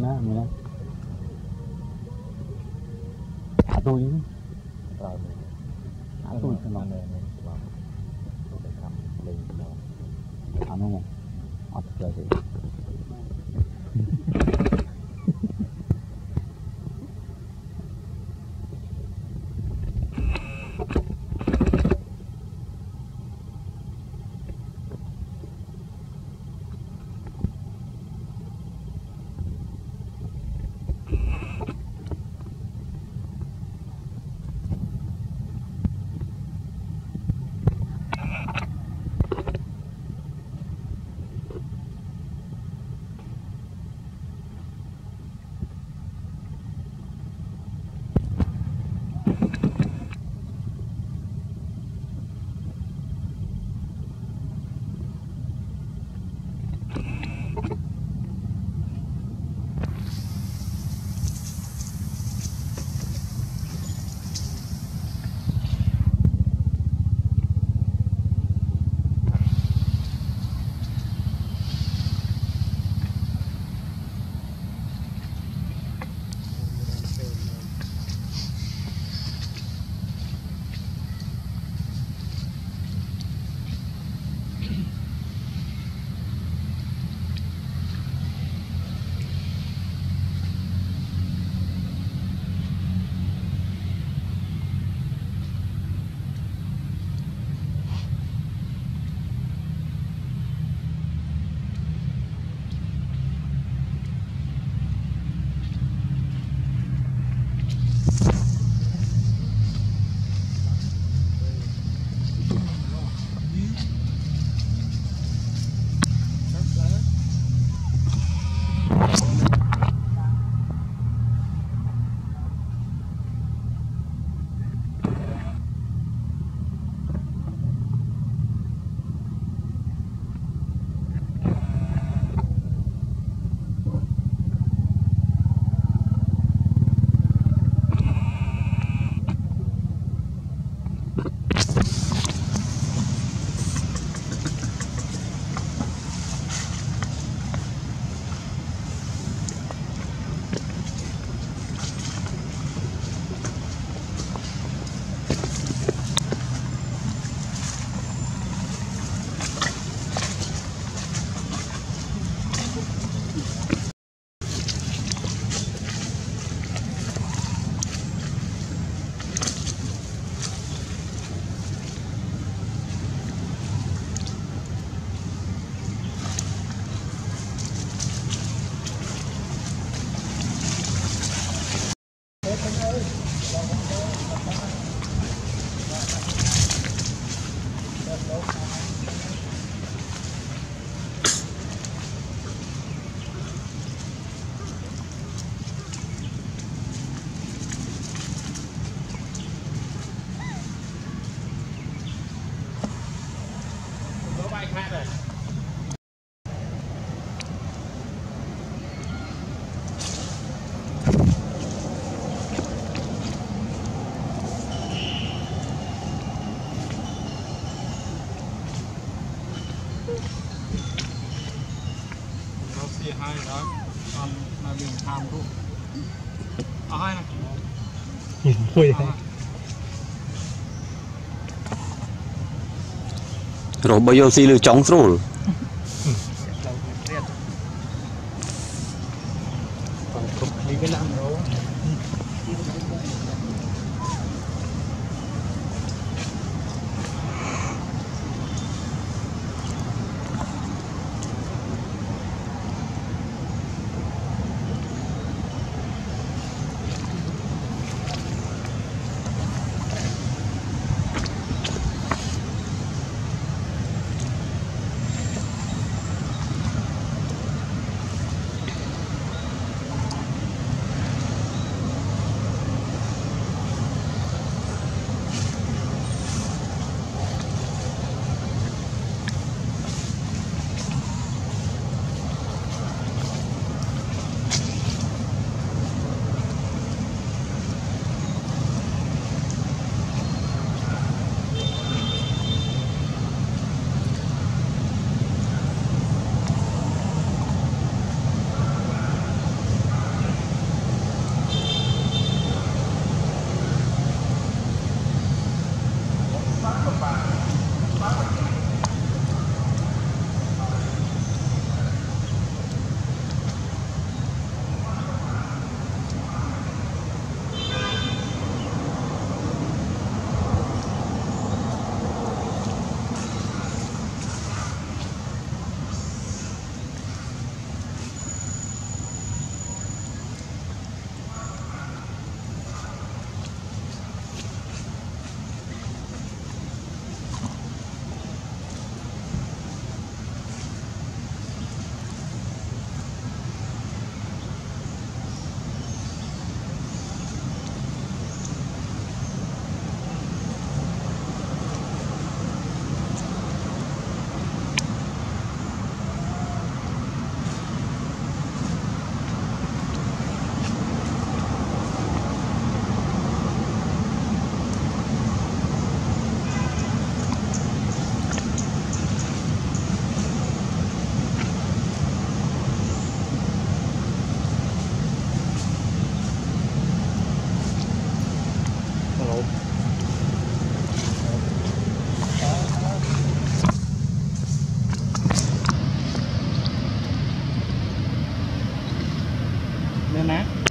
Nah, mira. Satu ini. Satu. Satu itu mana yang ini? Satu. Satu. Bye, Patrick. រកស៊ីហើយដល់អត់នៅមានតាមរូបអស់ហើយណាមួយហើយរបបយោស៊ីលើចង់ស្រួល นะ